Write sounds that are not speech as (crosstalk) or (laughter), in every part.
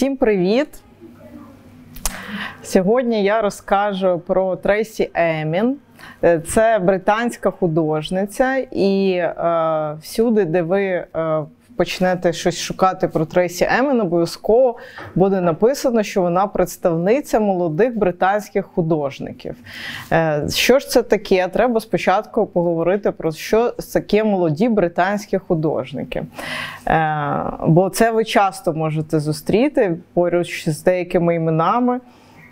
Всім привіт! Сьогодні я розкажу про Трейсі Емін. Е, Це британська художниця, і е, всюди, де ви е, почнете щось шукати про Трейсі Емін, обов'язково буде написано, що вона представниця молодих британських художників. Е, Що ж це таке? Треба спочатку поговорити про що таке молоді британські художники. Е, Бо це ви часто можете зустріти поруч з деякими іменами.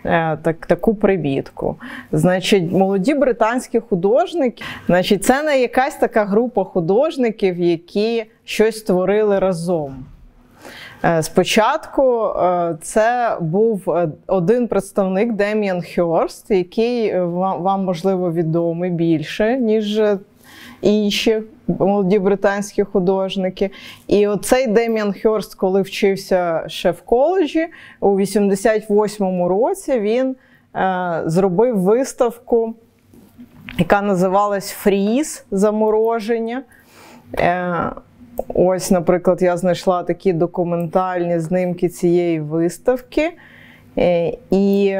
Е, Так, таку примітку. Значить, молоді британські художники, значить, це не якась така група художників, які щось створили разом. Е, Спочатку е, це був один представник Деміан Хьорст, який вам, можливо відомий більше, ніж інші молоді британські художники. І оцей Деміан Хьорст, коли вчився ще в коледжі, у 88-му році він е, зробив виставку, яка називалась Фріз замороження. Е, Ось, наприклад, я знайшла такі документальні знимки цієї виставки. Е, І,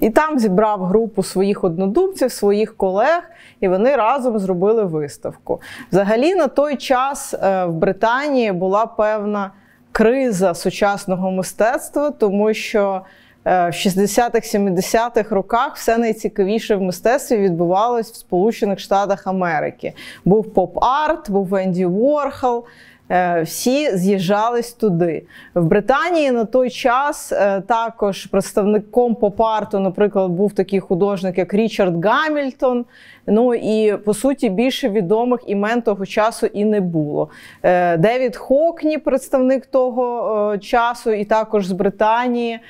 і там зібрав групу своїх однодумців, своїх колег, і вони разом зробили виставку. Взагалі, на той час е, в Британії була певна криза сучасного мистецтва, тому що е, в 60-х, 70-х роках все найцікавіше в мистецтві відбувалось в Сполучених Штатах Америки. Був поп-арт, був Енді Ворхол. Е, Всі з'їжджались туди. В Британії на той час е, також представником поп-арту, наприклад, був такий художник, як Річард Гамільтон. Ну і по суті більше відомих імен того часу і не було. Е, Девід Хокні, представник того часу, і також з Британії,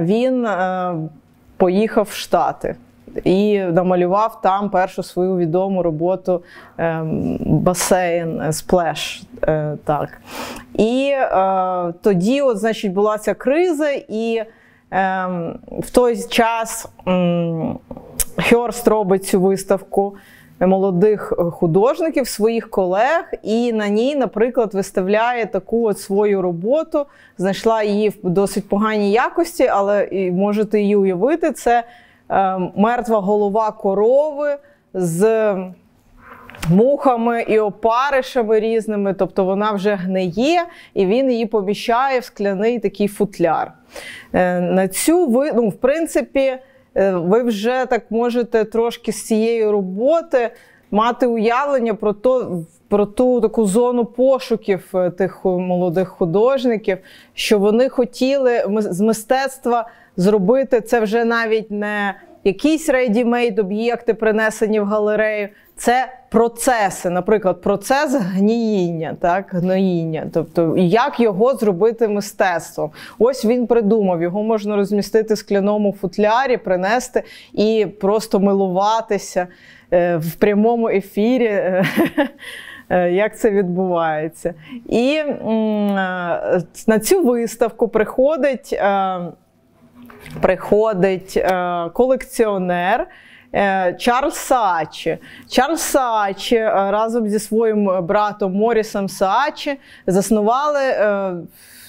він поїхав в Штати. І намалював там першу свою відому роботу ем, басейн сплеш. Е, так. І е, тоді, от, значить, була ця криза, і е, в той час Хьорст робить цю виставку молодих художників, своїх колег, і на ній, наприклад, виставляє таку от свою роботу. Знайшла її в досить поганій якості, але можете її уявити. Це е, мертва голова корови з мухами і опаришами різними, тобто вона вже гниє, і він її поміщає в скляний такий футляр. Е, На цю ви, ну, в принципі, е, ви вже так можете трошки з цієї роботи мати уявлення про то. Про ту таку зону пошуків е, тих молодих художників, що вони хотіли з мистецтва зробити це вже навіть не якісь ready-made об'єкти, принесені в галерею, це процеси, наприклад, процес гніїння, так, гноїння. Тобто, як його зробити мистецтвом. Ось він придумав, його можна розмістити в скляному футлярі, принести і просто милуватися е, в прямому ефірі. (laughs) е, Як це відбувається? І е, на цю виставку приходить, е, приходить колекціонер. Чарльз Саачі. Чарльз Саачі разом зі своїм братом Морісом Саачі заснували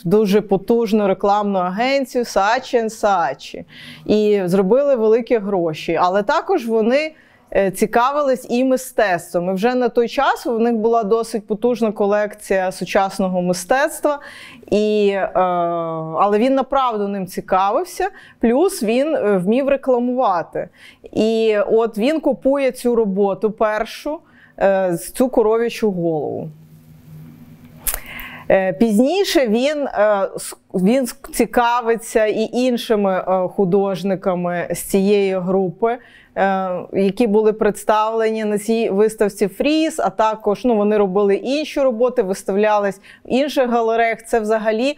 дуже потужну рекламну агенцію Саачі Саачі і зробили великі гроші. Але також вони цікавились і мистецтвом. І вже на той час у них була досить потужна колекція сучасного мистецтва, і, е, але він направду ним цікавився, плюс він е, вмів рекламувати. І от він купує цю роботу першу, е, цю коров'ячу голову. Е, Пізніше він, е, він цікавиться і іншими е, художниками з цієї групи, які були представлені на цій виставці Фріз, а також ну, вони робили інші роботи, виставлялись в інших галереях. Це взагалі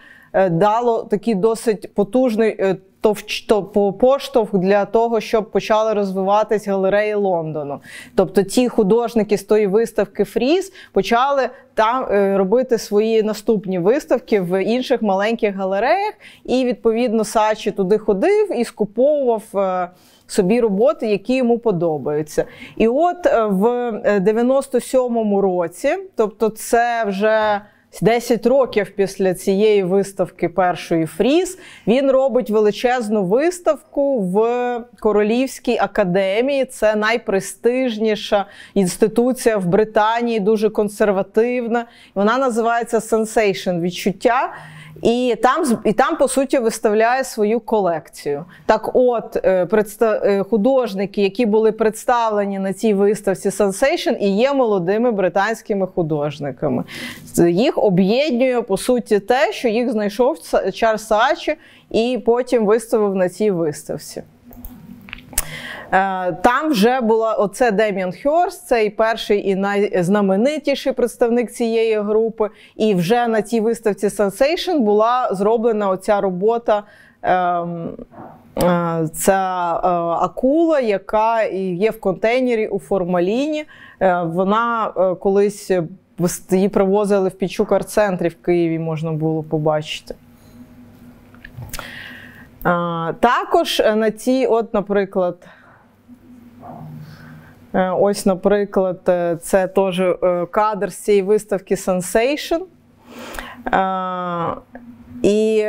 дало такий досить потужний поштовх для того, щоб почали розвиватись галереї Лондону. Тобто ті художники з тої виставки Фріз почали там е, робити свої наступні виставки в інших маленьких галереях, і відповідно Сачі туди ходив і скуповував. е, Собі роботи, які йому подобаються. І от е, в е, 97-му році, тобто це вже 10 років після цієї виставки першої Фріз він робить величезну виставку в Королівській академії. Це найпрестижніша інституція в Британії, дуже консервативна. Вона називається Sensation відчуття. І там, і там, по суті, виставляє свою колекцію. Так, от е, е, художники, які були представлені на цій виставці Sensation, і є молодими британськими художниками. Їх об'єднує по суті те, що їх знайшов Чарльз Сачі і потім виставив на цій виставці. Е, там вже була оце Деміан Хьорст, цей перший і найзнаменитіший представник цієї групи. І вже на цій виставці Sensation була зроблена оця робота. Ем, е, е, акула, яка є в контейнері у формаліні. Вона колись її привозили в Пічук арт-центрі в Києві, можна було побачити. Також на цій, от, наприклад, Е, ось, наприклад, е, це теж е, кадр з цієї виставки Sensation. І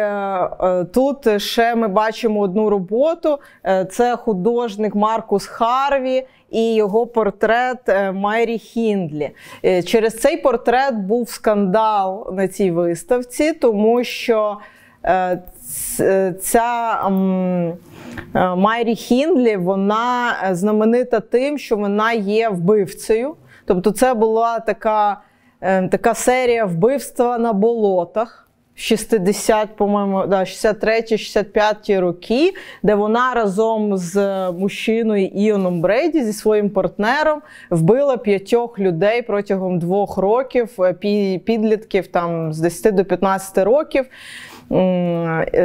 тут ще ми бачимо одну роботу: це художник Маркус Харві і його портрет Майрі Хіндлі. Через цей портрет був скандал на цій виставці, тому що ця. Е, Майрі Хіндлі вона е, знаменита тим, що вона є вбивцею. Тобто, це була така е, така серія вбивства на болотах. 60, по-моєму, да, 63-65 роки, де вона разом з мужчиною Іоном Брейді зі своїм партнером вбила п'ятьох людей протягом двох років, підлітків там з 10 до 15 років.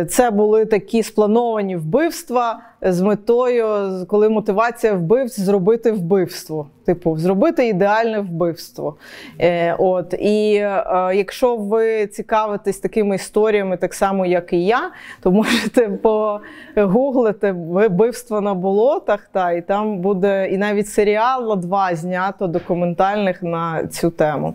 Це були такі сплановані вбивства з метою, коли мотивація вбивць зробити вбивство. Типу, зробити ідеальне вбивство. Е, от І е, якщо ви цікавитесь такими історіями, так само, як і я, то можете погуглити вбивство на болотах, та, і там буде і навіть серіал два знято документальних на цю тему.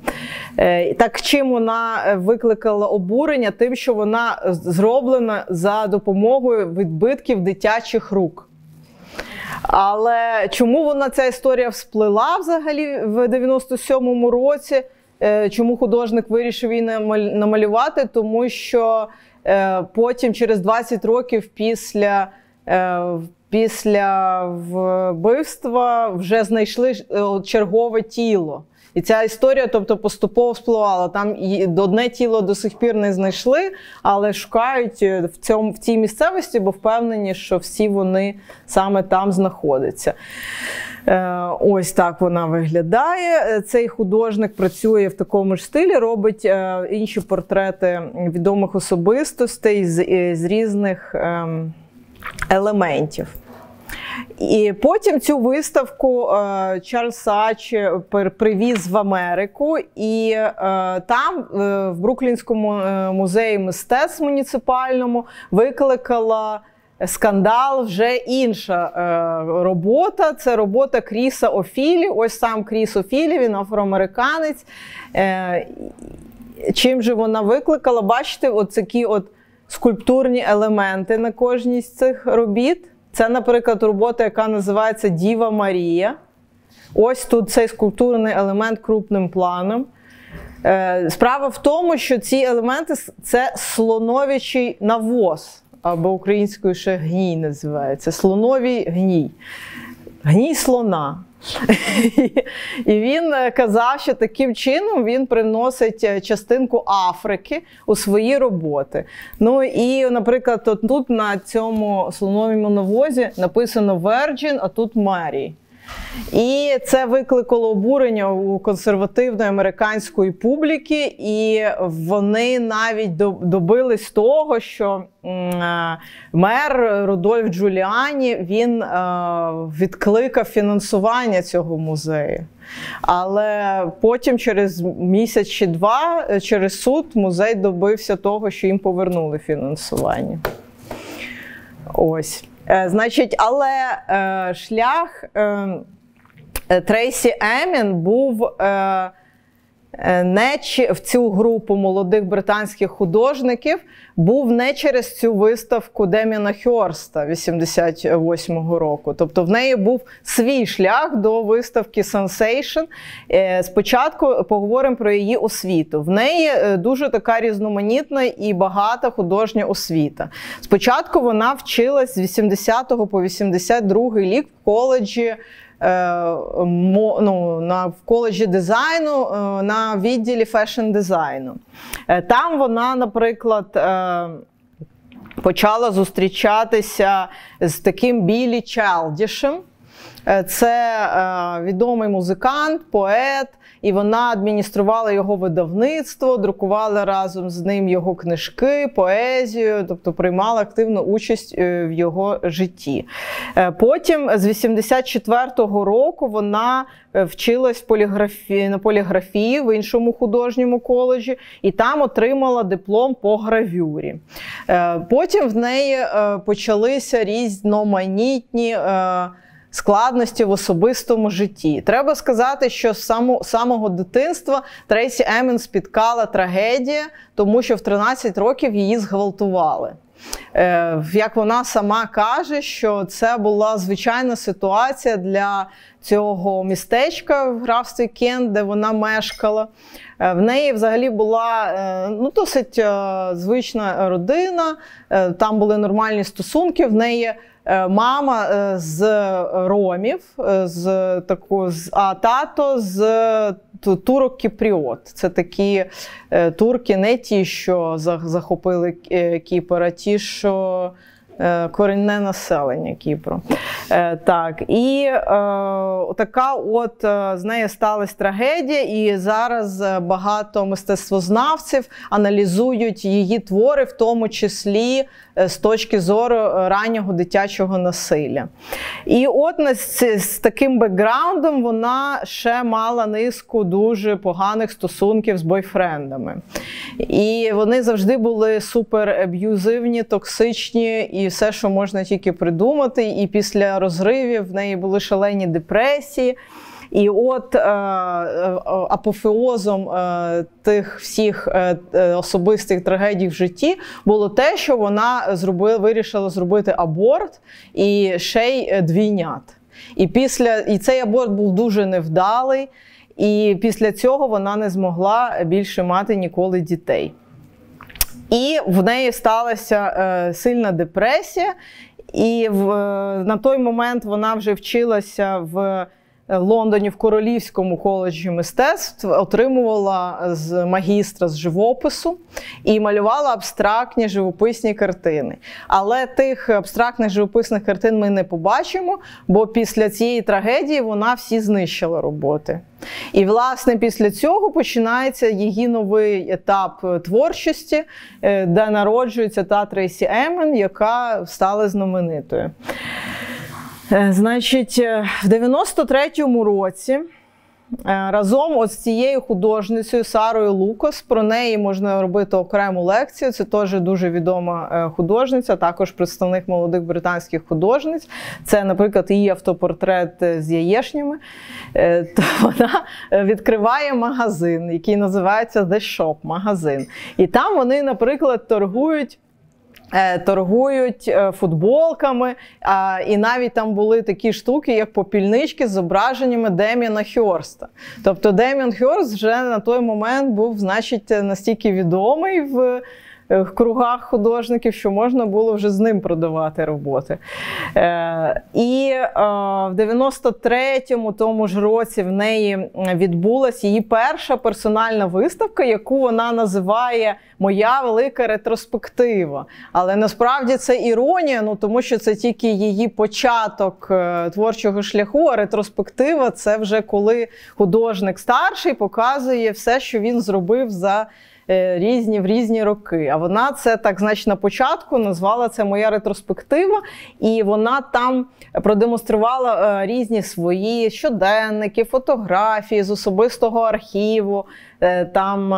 Е, так чим вона викликала обурення? Тим, що вона зроблена за допомогою відбитків дитячих рук. Але чому вона ця історія всплила взагалі в 97-му році? Е, чому художник вирішив її намалювати? Тому що е, потім, через 20 років після е, після вбивства, вже знайшли чергове тіло. І ця історія, тобто, поступово спливала. Там одне тіло до сих пір не знайшли, але шукають е, в цьому в цій місцевості, бо впевнені, що всі вони саме там знаходяться. Е, ось так вона виглядає. Е, цей художник працює в такому ж стилі, робить інші портрети відомих особистостей з, з різних ем, елементів. І потім цю виставку е, Чарльз Сач привіз в Америку, і е, там, е, в Бруклінському музеї мистецтв муніципальному, викликала. Скандал вже інша е, робота. Це робота Кріса Офілі. Ось сам Кріс Офілі, він афроамериканець. Е, Чим же вона викликала? Бачите, от такі от скульптурні елементи на кожній з цих робіт. Це, наприклад, робота, яка називається Діва Марія. Ось тут цей скульптурний елемент крупним планом. Е, справа в тому, що ці елементи це слоновічий навоз, або українською ще гній називається. Слоновий гній. Гній слона. І він е, казав, що таким чином він приносить е, частинку Африки у свої роботи. Ну і, наприклад, тут на цьому слоновому навозі написано Virgin, а тут Mary. І це викликало обурення у консервативної американської публіки, і вони навіть добились того, що е, мер Рудольф Джуліані він е, відкликав фінансування цього музею. Але потім, через місяць чи два, е, через суд, музей добився того, що їм повернули фінансування. Ось. Значить, але шлях. Трейсі Емін був е, Е, не в цю групу молодих британських художників був не через цю виставку Деміена Хьорста 88-го року. Тобто в неї був свій шлях до виставки. Е, спочатку поговоримо про її освіту. В неї е, дуже така різноманітна і багата художня освіта. Спочатку вона вчилась з 80 по 82 рік коледжі. Е, ну, на, в коледжі дизайну е, на відділі fashion дизайну. Е, там вона, наприклад, почала зустрічатися з таким Білі Чалдішем. Це відомий музикант, поет, і вона адмініструвала його видавництво, друкувала разом з ним його книжки, поезію, тобто приймала активну участь е, в його житті. Е, потім, з 84-го року, вона е, вчилась в на поліграфії в іншому художньому коледжі, і там отримала диплом по гравюрі. Потім в неї почалися різноманітні складності в особистому житті. Треба сказати, що з самого дитинства Трейсі Емен спіткала трагедія, тому що в 13 років її зґвалтували. Е, як вона сама каже, що це була звичайна ситуація для цього містечка в графстві Кент, де вона мешкала. Е, в неї взагалі була е, ну, досить звична родина, там були нормальні стосунки. В неї мама е, з ромів, е, з таку, з а тато з турок Кіпріот. Це такі турки, не ті, що захопили Кіпер, а ті, що корінне населення Кіпру. Так, І е, така от з нею сталася трагедія, і зараз багато мистецтвознавців аналізують її твори, в тому числі Е, з точки зору е, раннього дитячого насилля. І от з таким бекграундом вона ще мала низку дуже поганих стосунків з бойфрендами. І вони завжди були супер аб'юзивні, токсичні і все, що можна тільки придумати. І після розривів в неї були шалені депресії. І от е, е, апофеозом е, тих всіх е, е, особистих трагедій в житті було те, що вона зробила, вирішила зробити аборт і ще й е, двійнят. І після і цей аборт був дуже невдалий, і після цього вона не змогла більше мати ніколи дітей. І в неї сталася е, сильна депресія, і в, е, на той момент вона вже вчилася в Лондоні в Королівському коледжі мистецтв отримувала з магістра з живопису і малювала абстрактні живописні картини. Але тих абстрактних живописних картин ми не побачимо, бо після цієї трагедії вона всі знищила роботи. І, власне, після цього починається її новий етап творчості, е, де народжується та Трейсі Емен, яка стала знаменитою. Е, значить, е, в 93-му році е, разом з цією художницею Сарою Лукас про неї можна робити окрему лекцію. Це теж дуже відома художниця, також представник молодих британських художниць. Це, наприклад, її автопортрет з яєшнями. То (laughs) вона відкриває магазин, який називається The Shop магазин. І там вони, наприклад, торгують. Е, торгують е, футболками, і навіть там були такі штуки, як попільнички з зображеннями Деміана Хьорста. Тобто Деміан Хьорст вже на той момент був, значить, настільки відомий в кругах художників, що можна було вже з ним продавати роботи. Е, і е, в 93-му тому ж році в неї відбулася її перша персональна виставка, яку вона називає Моя велика ретроспектива. Але насправді це іронія, ну тому що це тільки її початок творчого шляху, а ретроспектива це вже коли художник старший показує все, що він зробив за. Е, різні в різні роки. А вона це так, значить, на початку назвала це моя ретроспектива, і вона там продемонструвала е, різні свої щоденники, фотографії з особистого архіву. Е, там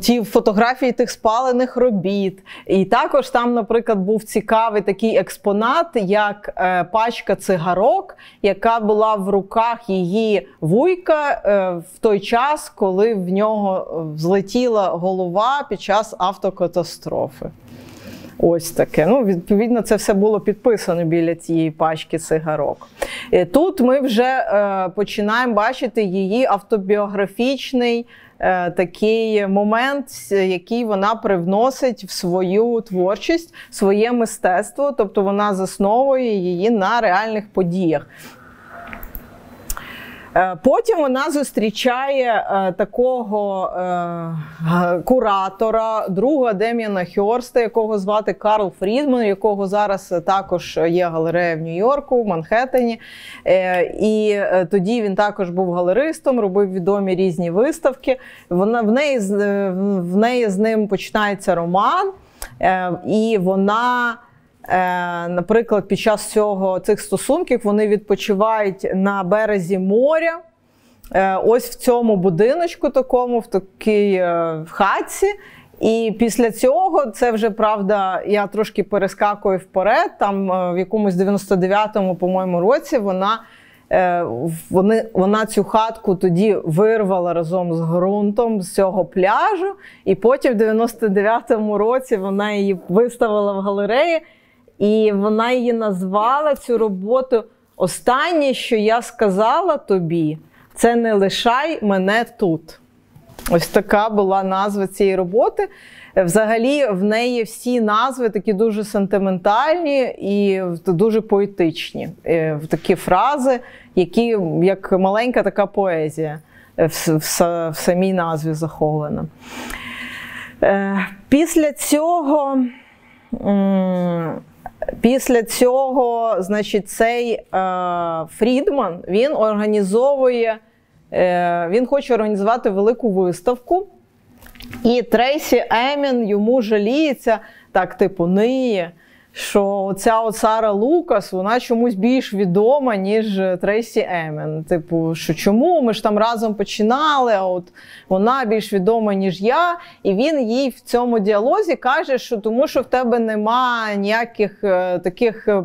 ті фотографії тих спалених робіт. І також там, наприклад, був цікавий такий експонат, як е, пачка цигарок, яка була в руках її вуйка е, в той час, коли в нього злетіла голова під час автокатастрофи. Ось таке. Ну, Відповідно, це все було підписано біля цієї пачки цигарок. І Тут ми вже е, починаємо бачити її автобіографічний е, такий момент, який вона привносить в свою творчість, своє мистецтво, тобто вона засновує її на реальних подіях. Е, потім вона зустрічає е, такого е, куратора, друга Дем'яна Хьорста, якого звати Карл Фрідман, якого зараз також є галерея в Нью-Йорку, в Манхеттені. І тоді він також був галеристом, робив відомі різні виставки. Вона в неї в неї з ним починається роман, і вона. Е, наприклад, під час цього цих стосунків вони відпочивають на березі моря. Е, ось в цьому будиночку, такому, в такій е, в хатці. І після цього це вже правда, я трошки перескакую вперед. Там в якомусь 99-му, по-моєму, році вона вони, вона цю хатку тоді вирвала разом з ґрунтом з цього пляжу, і потім в 99-му році вона її виставила в галереї. І вона її назвала цю роботу. Останнє, що я сказала тобі, це не лишай мене тут. Ось така була назва цієї роботи. Взагалі, в неї всі назви такі дуже сентиментальні і дуже поетичні. Е, такі фрази, які як маленька така поезія в, в, в самій назві захована. Е, після цього. Після цього, значить, цей е, Фрідман він організовує, е, він хоче організувати велику виставку. І Трейсі Емін йому жаліється, так, типу, ниє що ця Сара Лукас вона чомусь більш відома, ніж Трейсі Емен. Типу, що чому ми ж там разом починали, а от вона більш відома, ніж я. І він їй в цьому діалозі каже, що тому що в тебе нема ніяких е, таких е,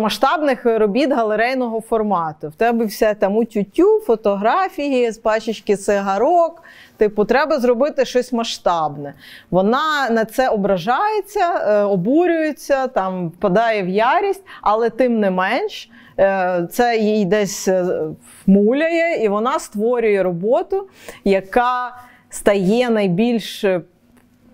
масштабних робіт галерейного формату. В тебе все там у тютю, фотографії з пачечки цигарок. Типу, треба зробити щось масштабне. Вона на це ображається, е, обурюється, там впадає в ярість, але тим не менш. Е, це їй десь е, муляє, і вона створює роботу, яка стає найбільш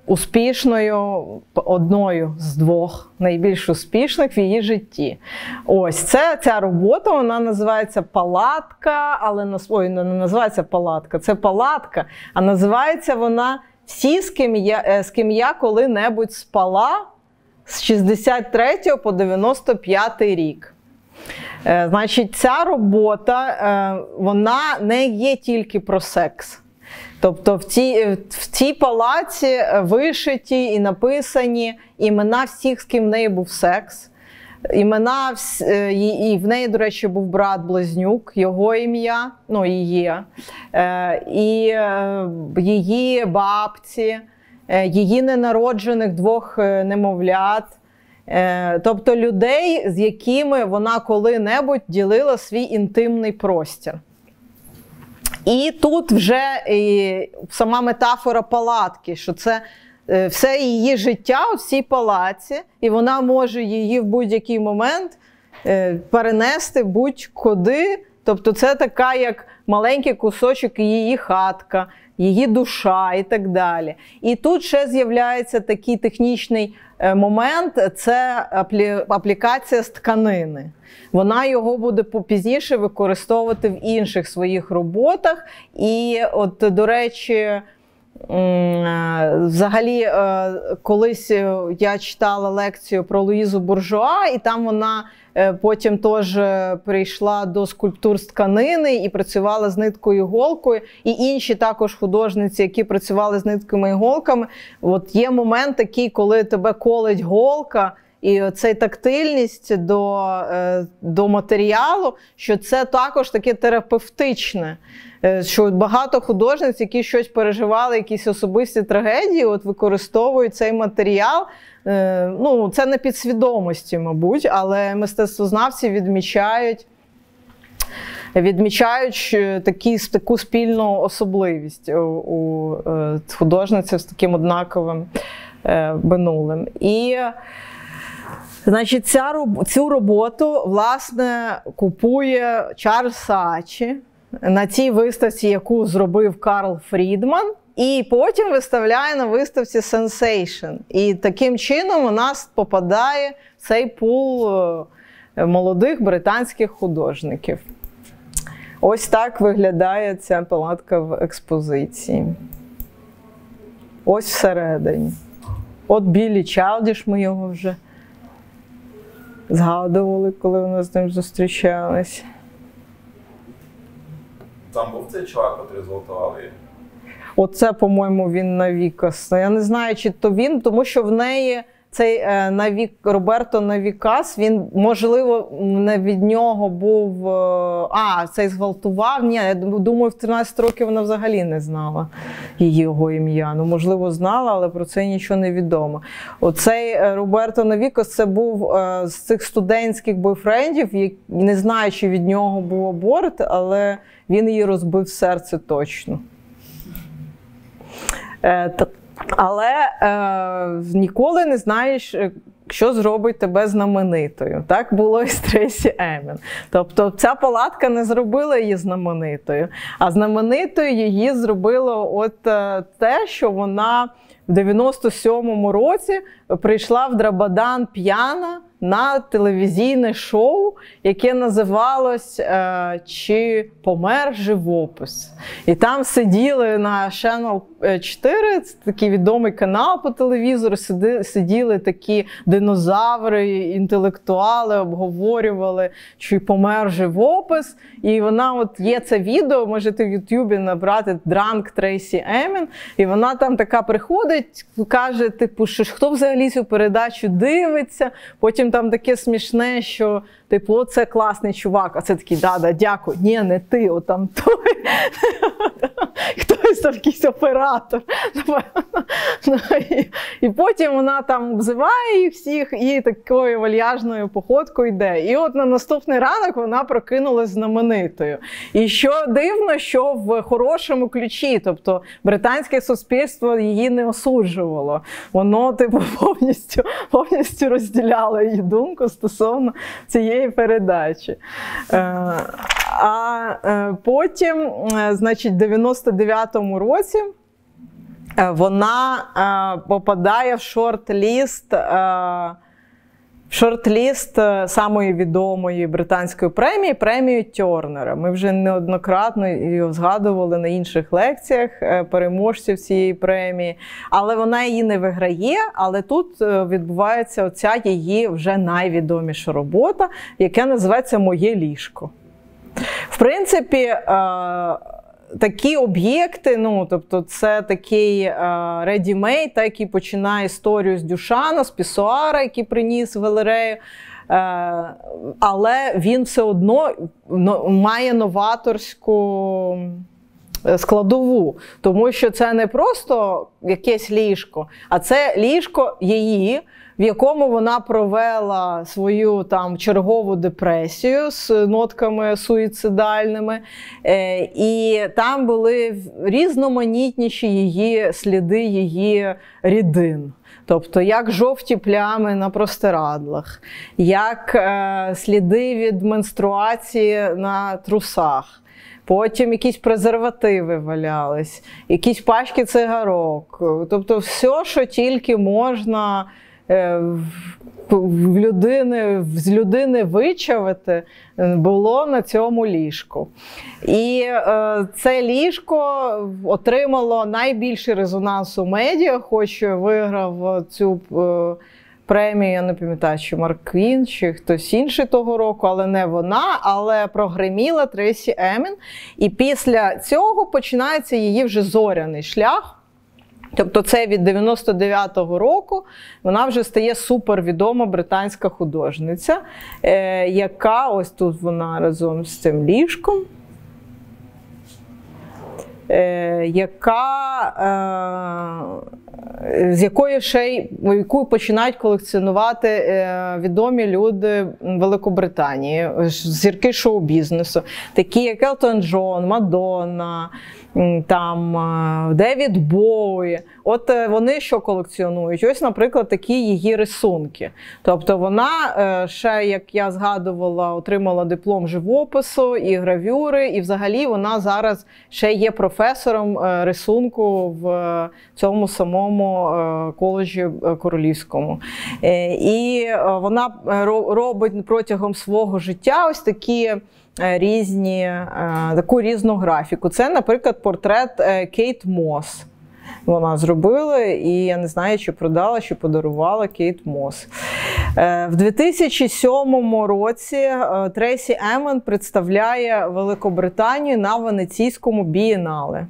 успішною одною з двох найбільш успішних в її житті. Ось це ця робота, вона називається Палатка, але на ой, не називається Палатка, це палатка, а називається вона Всі, з ким я, е, з ким я коли-небудь спала з 63 по 95 рік. Е, значить, ця робота е, вона не є тільки про секс. Тобто в цій в цій палаці е, вишиті і написані імена всіх, з ким в неї був секс. Імена е, і в неї, до речі, був брат Близнюк, його ім'я, ну її, е, і її бабці, її ненароджених двох немовлят. Тобто людей, з якими вона коли-небудь ділила свій інтимний простір. І тут вже сама метафора палатки, що це е, все її життя у цій палаці, і вона може її в будь-який момент е, перенести будь-куди. Тобто, це така, як маленький кусочок її хатка, її душа і так далі. І тут ще з'являється такий технічний е, момент: це аплікація з тканини. Вона його буде пізніше використовувати в інших своїх роботах. І, от, до речі, Взагалі, е, колись е, я читала лекцію про Луїзу Буржуа, і там вона е, потім теж прийшла до скульптур з тканини і працювала з ниткою голкою. І інші також художниці, які працювали з нитками і голками. От є момент такий, коли тебе колить голка і цей тактильність до, е, до матеріалу, що це також таке терапевтичне. Е, що багато художниць, які щось переживали, якісь особисті трагедії, от використовують цей матеріал. Е, ну, Це не підсвідомості, мабуть, але мистецтвознавці відмічають. Відмічають такі, таку спільну особливість у, у художниці з таким однаковим минулим. І Значить, ця, цю роботу власне купує Чарльз Саачі на цій виставці, яку зробив Карл Фрідман, і потім виставляє на виставці Sensation. І таким чином у нас попадає цей пул е, молодих британських художників. Ось так виглядає ця палатка в експозиції. Ось всередині. От Білі Чалдіш, ми його вже згадували, коли вони з ним зустрічались. Там був цей чувак, який зґвалтував її? Оце, по-моєму, він на Я не знаю, чи то він, тому що в неї цей е, Навік Роберто Навікас, він, можливо, не від нього був. Е, а, цей зґвалтував. Ні, я думаю, в 13 років вона взагалі не знала його ім'я. Ну, можливо, знала, але про це нічого не відомо. Оцей е, Роберто Навікас це був з цих студентських бойфрендів, не знаю, чи від нього був аборт, але він її розбив серце точно. Але е, ніколи не знаєш, е, що зробить тебе знаменитою. Так було і з Емін. Тобто ця палатка не зробила її знаменитою, а знаменитою її зробило от е, те, що вона в 97-му році прийшла в Драбадан п'яна на телевізійне шоу, яке називалось е, Чи помер живопис. І там сиділи на Channel 4, це такий відомий канал по телевізору. Сиділи такі динозаври, інтелектуали, обговорювали, чи помер живопис. І вона от є це відео, можете в Ютубі набрати Дранк Трейсі Емін. І вона там така приходить, каже: типу, що хто взагалі цю передачу дивиться. Потім там таке смішне, що типу, о, це класний чувак, а це такий, да-да, дякую. Ні, не ти, отам той. (laughs) Хтось там якийсь оператор. І потім вона там обзиває їх всіх і такою вальяжною походкою йде. І от на наступний ранок вона прокинулась знаменитою. І що дивно, що в хорошому ключі, тобто британське суспільство її не осуджувало. Воно, типу, повністю повністю розділяло її думку стосовно цієї передачі. Е, а е, потім, е, значить, в 99-му році вона попадає в шорт-ліст. Шорт-ліст самої відомої британської премії премію Тернера. Ми вже неоднократно її згадували на інших лекціях переможців цієї премії, але вона її не виграє. Але тут відбувається оця її вже найвідоміша робота, яка називається Моє ліжко. В принципі, такі об'єкти, ну тобто, це такий редімейт, який починає історію з Дюшана, з пісуара, який приніс в галерею. Е, але він все одно має новаторську е, складову, тому що це не просто якесь ліжко, а це ліжко її в якому вона провела свою там чергову депресію з нотками суїцидальними. Е, і там були різноманітніші її сліди, її рідин. Тобто, як жовті плями на простирадлах, як е, сліди від менструації на трусах. Потім якісь презервативи валялись, якісь пачки цигарок. Тобто, все, що тільки можна в людини, з людини вичавити е, було на цьому ліжку. І е, це ліжко отримало найбільший резонанс у медіа, хоч виграв цю е, премію, я не пам'ятаю, чи Марк Квін, чи хтось інший того року, але не вона, але прогреміла Трейсі Емін. І після цього починається її вже зоряний шлях. Тобто, це від 99-го року вона вже стає супервідома британська художниця, е, яка ось тут вона разом з цим ліжком. Е, яка, е, з якої ще й яку починають колекціонувати е, відомі люди Великобританії, зірки шоу-бізнесу, такі як Елтон Джон, Мадонна, там Девід Боуї. От вони що колекціонують? Ось, наприклад, такі її рисунки. Тобто вона ще, як я згадувала, отримала диплом живопису і гравюри, і взагалі вона зараз ще є професором рисунку в цьому самому коледжі королівському. І вона робить протягом свого життя ось такі. Різні таку різну графіку. Це, наприклад, портрет Кейт Мос. Вона зробила, і я не знаю, чи продала, чи подарувала Кейт Мос. В 2007 році Трейсі Емін представляє Великобританію на Венеційському бієнале.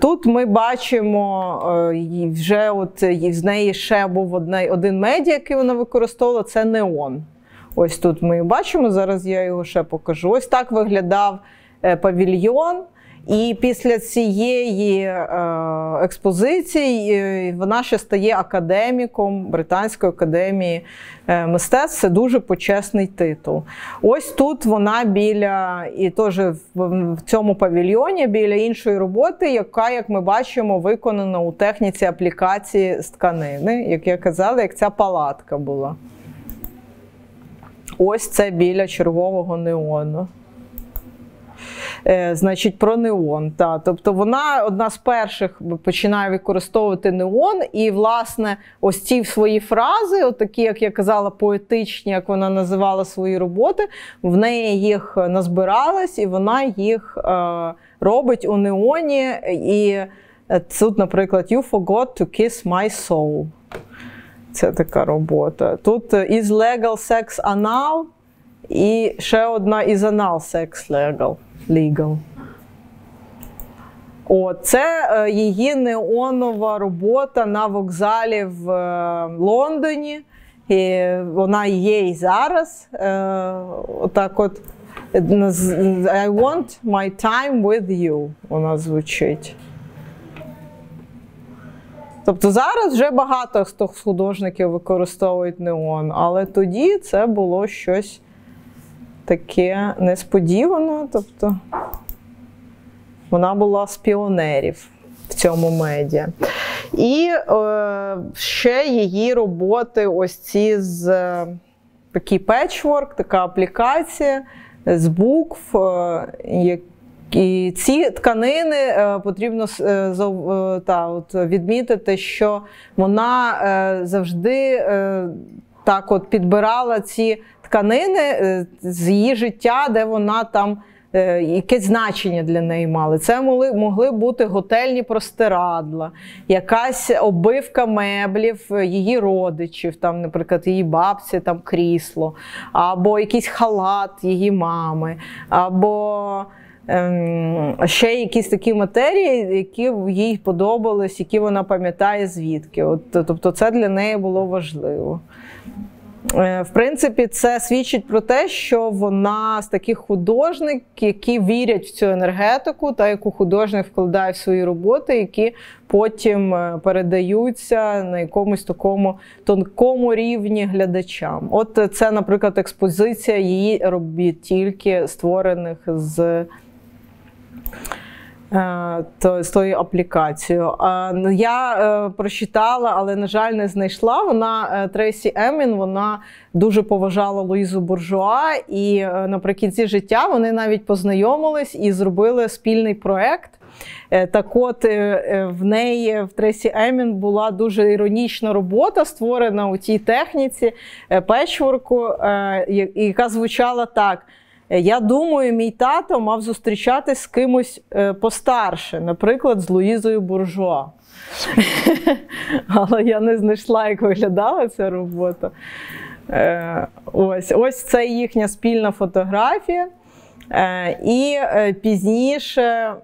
Тут ми бачимо вже от з неї ще був один медіа, який вона використовувала, це неон. Ось тут ми бачимо, зараз я його ще покажу. Ось так виглядав павільйон. І після цієї е, експозиції вона ще стає академіком Британської академії е, мистецтв. Це дуже почесний титул. Ось тут вона біля, і теж в цьому павільйоні біля іншої роботи, яка, як ми бачимо, виконана у техніці аплікації з тканини, як я казала, як ця палатка була. Ось це біля чергового неону. Е, значить, про неон. Та. Тобто вона одна з перших починає використовувати неон, і, власне, ось ці свої фрази, такі, як я казала, поетичні, як вона називала свої роботи, в неї їх назбиралась, і вона їх е, робить у неоні. І тут, наприклад, You forgot to kiss my soul. Це така робота. Тут is legal sex anal, і ще одна is anal sex legal. Legal. О, це е, її неонова робота на вокзалі в е, Лондоні. І Вона є і зараз. Е, отак от I want my time with you. Вона звучить. Тобто зараз вже багато хто з художників використовують неон, але тоді це було щось таке несподівано. Тобто вона була з піонерів в цьому медіа. І е, ще її роботи, ось ці з е, такий петчворк, така аплікація з букв. Е, і ці тканини е, потрібно е, е, та, от, відмітити, що вона завжди так от підбирала ці тканини е, з її життя, де вона там. Е, якесь значення для неї мали. Це могли могли бути готельні простирадла, якась оббивка меблів її родичів, там, наприклад, її бабці, там крісло, або якийсь халат її мами, або ем, ще якісь такі матерії, які їй подобались, які вона пам'ятає звідки. От, Тобто, це для неї було важливо. Е, в принципі, це свідчить про те, що вона з таких художників, які вірять в цю енергетику, та яку художник вкладає в свої роботи, які потім е, передаються на якомусь такому тонкому рівні глядачам. От це, наприклад, експозиція її робіт, тільки створених з. Е, то, з тою аплікацією. Ну, я е, прочитала, але, на жаль, не знайшла. Вона е, Трейсі Емін, вона дуже поважала Луїзу Буржуа, і наприкінці життя вони навіть познайомились і зробили спільний проект. Так от в неї в Тресі Емін була дуже іронічна робота, створена у цій техніці печворку, яка звучала так. Я думаю, мій тато мав зустрічатись з кимось е, постарше, наприклад, з Луїзою Буржуа. Але я не знайшла, як виглядала ця робота. Е, ось ось це їхня спільна фотографія. Е, І пізніше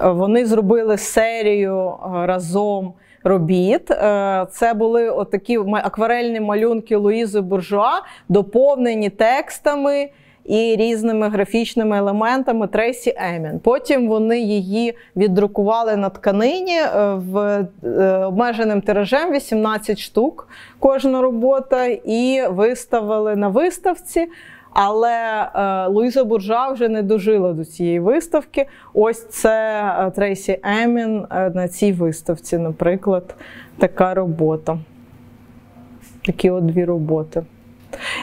вони зробили серію разом робіт. Е, Це були отакі акварельні малюнки Луїзи Буржуа, доповнені текстами. І різними графічними елементами Трейсі Емін. Потім вони її віддрукували на тканині е, в е, обмеженим тиражем 18 штук кожна робота, і виставили на виставці. Але е, Луїза Буржа вже не дожила до цієї виставки. Ось це е, Трейсі Емін е, на цій виставці, наприклад, така робота. Такі от дві роботи.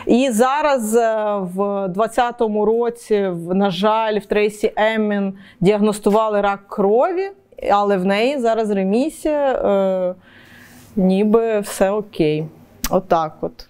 І зараз е, в 2020 році, на жаль, в Трейсі Еммін діагностували рак крові, але в неї зараз ремісія, е, ніби все окей. Отак от.